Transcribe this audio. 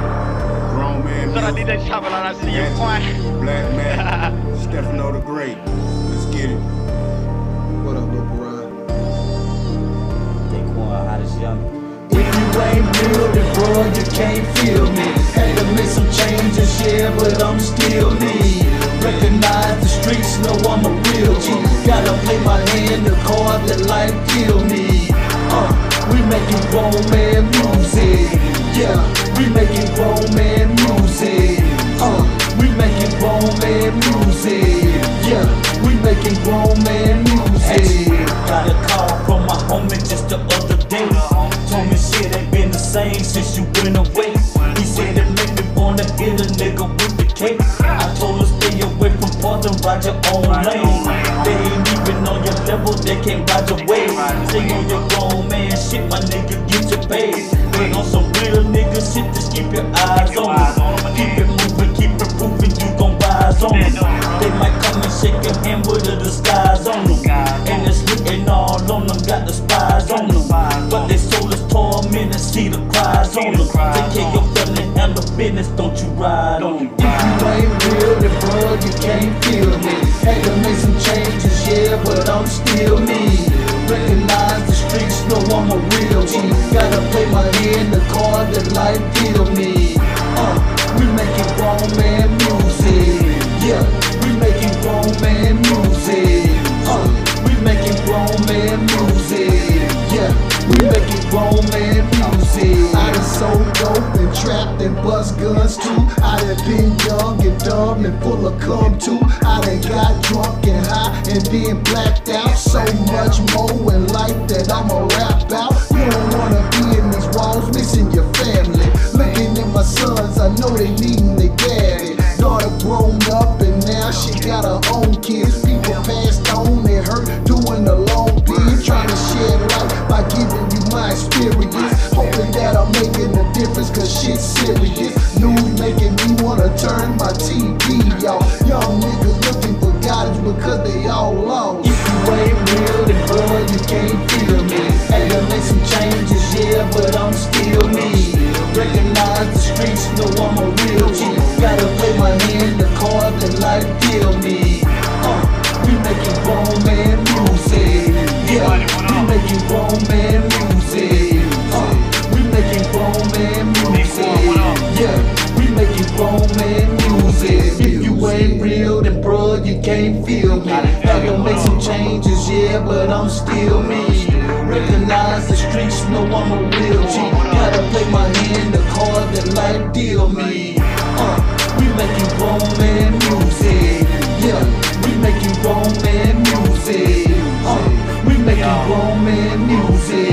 Grown man. Chopper, I see. Blakk Mack, Stefano the Great. Let's get it. What up, Lil young. If you ain't real, then bro, you can't feel me. Had to make some changes, yeah, but I'm still me. Recognize the streets, know I'm a real G. Gotta play my hand, the card that life killed me. Uh we making grown man music. Yeah, we making grown man music. Uh, we making grown man music. Yeah, we making grown man music. Got a call from my homie just the other day. Told me shit ain't been the same since you went away. He said it make me wanna hit a nigga with the cake. I told her stay away from Port and ride your own lane. On them, got the spies on them. But they soul is torment and see the cries on them. Take care your family, handle business, don't you ride on them. If you ain't real, then bro, you can't feel me. Had to make some changes, yeah, but I'm still me. Recognize the streets, know I'm a real G. Gotta play my hand, the card that life deal me. Uh, we making grown man music. Yeah, and bust guns too. I done been young and dumb and full of cum too. I done got drunk and high and then blacked out. So much more in life that I'ma rap out. You don't wanna be in these walls missing your family. Looking at my sons, I know they needin' cause shit's serious. News making me wanna turn my TV off. Young niggas looking for guidance because they all lost. If you ain't real, then bro, you can't feel me. Had to make some changes, yeah, but I'm still can't feel me. Had to make some changes, yeah, but I'm still me. Recognize the streets, know I'm a real G. Gotta play my hand, the card that life deal me. Uh, we making grown man music. Yeah, we making grown man music. Uh, we making grown man music.